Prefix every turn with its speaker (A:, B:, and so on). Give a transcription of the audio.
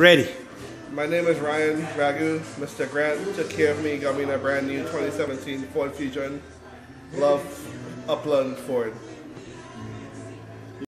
A: Ready.
B: My name is Ryan Ragu. Mr. Grant took care of me, got me in a brand new 2017 Ford Fusion. Love Upland Ford.